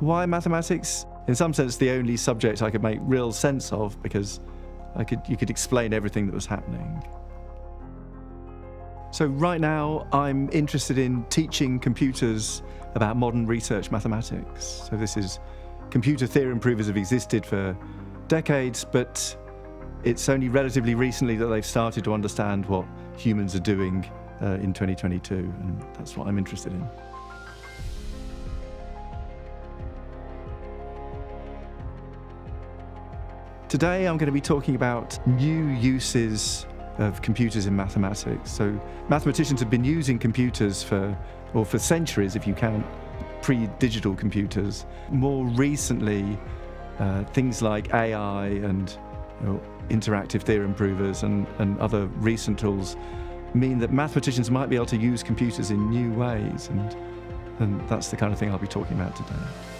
Why mathematics? In some sense, the only subject I could make real sense of because I could, you could explain everything that was happening. So, right now, I'm interested in teaching computers about modern research mathematics. So, this is computer theorem provers have existed for decades, but it's only relatively recently that they've started to understand what humans are doing uh, in 2022, and that's what I'm interested in. Today, I'm going to be talking about new uses of computers in mathematics. So, mathematicians have been using computers for, or for centuries, if you count pre-digital computers. More recently, uh, things like AI and you know, interactive theorem provers and, and other recent tools mean that mathematicians might be able to use computers in new ways, and, and that's the kind of thing I'll be talking about today.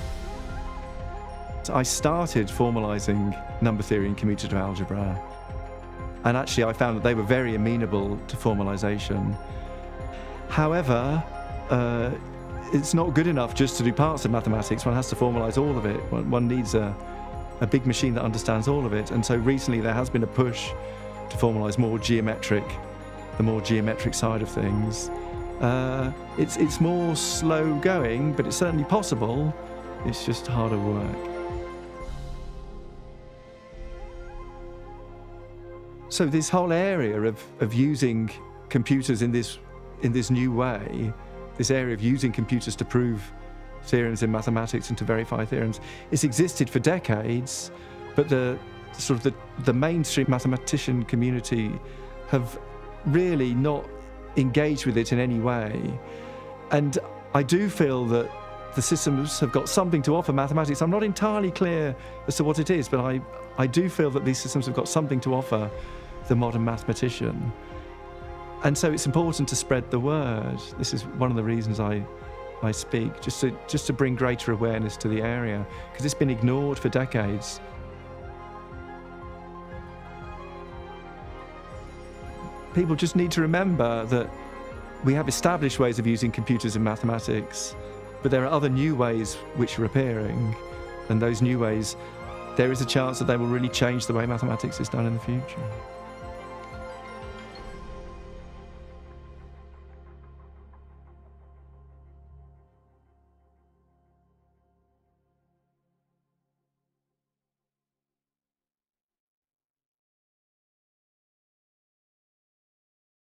I started formalizing number theory and commutative algebra, and actually I found that they were very amenable to formalization. However, uh, it's not good enough just to do parts of mathematics. One has to formalize all of it. One, one needs a, a big machine that understands all of it. And so recently there has been a push to formalize more geometric, the more geometric side of things. Uh, it's, it's more slow going, but it's certainly possible. It's just harder work. So this whole area of, of using computers in this, in this new way, this area of using computers to prove theorems in mathematics and to verify theorems. It's existed for decades, but the sort of the, the mainstream mathematician community have really not engaged with it in any way. And I do feel that the systems have got something to offer mathematics. I'm not entirely clear as to what it is, but I, I do feel that these systems have got something to offer the modern mathematician. And so it's important to spread the word. This is one of the reasons I I speak, just to, just to bring greater awareness to the area, because it's been ignored for decades. People just need to remember that we have established ways of using computers in mathematics, but there are other new ways which are appearing, and those new ways, there is a chance that they will really change the way mathematics is done in the future.